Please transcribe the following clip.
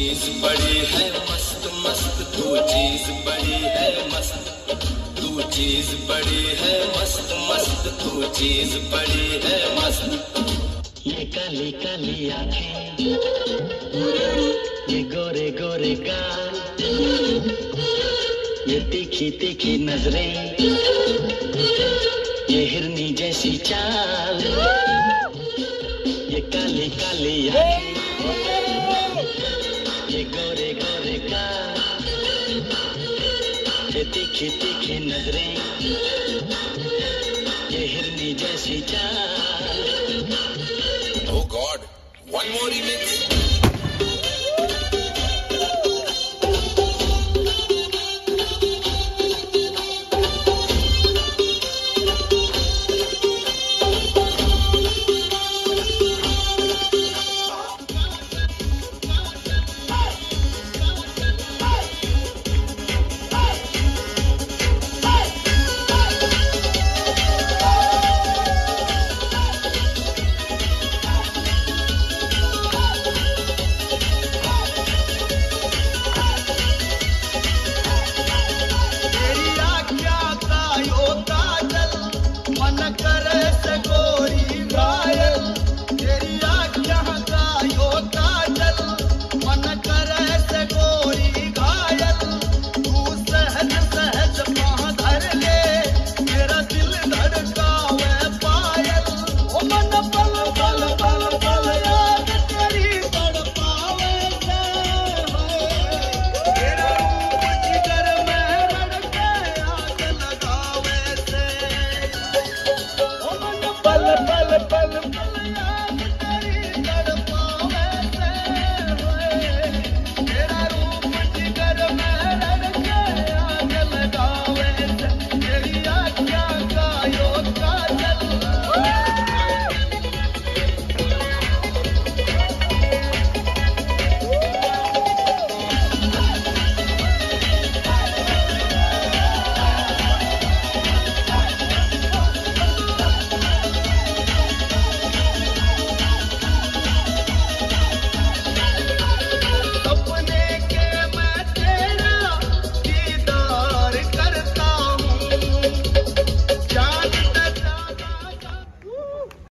चीज़ बड़ी है, मस्त मस्त, तू चीज़ बड़ी है, मस्त। तू चीज़ बड़ी है, मस्त मस्त, तू चीज़ बड़ी है, मस्त। ये काली काली आँखें। ये गोरे गोरे गाल। ये तीखी तीखी नज़रें। ये हिरनी जैसी चाल। ये काली काली आँखें। तीखे तीखे नज़रें ये हिरनी जैसी चाल। Oh god one more image काजल मन कर से गोरी गा